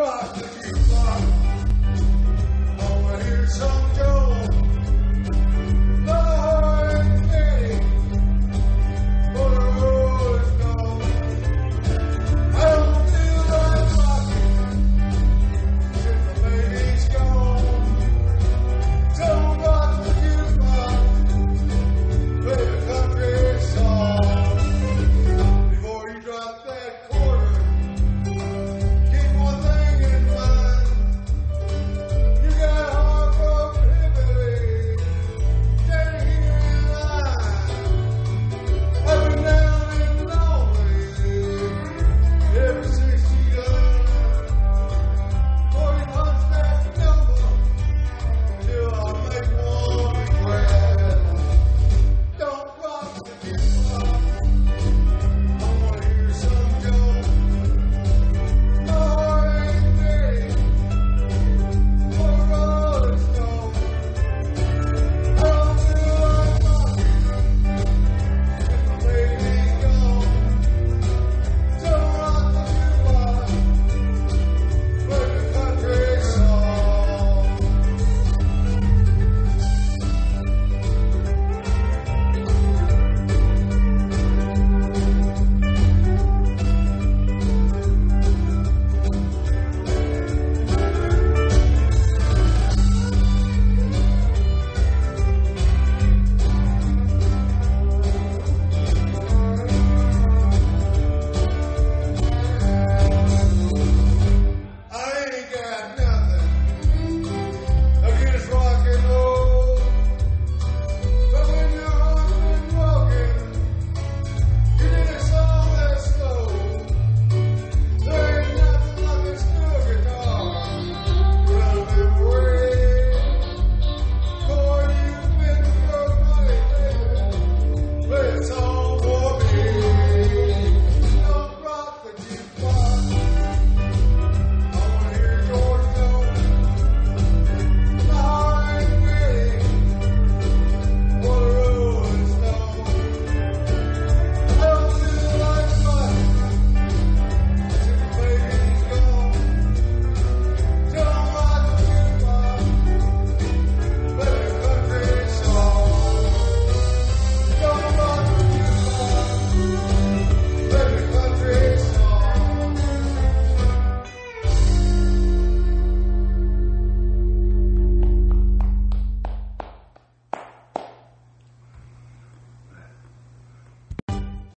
fuck.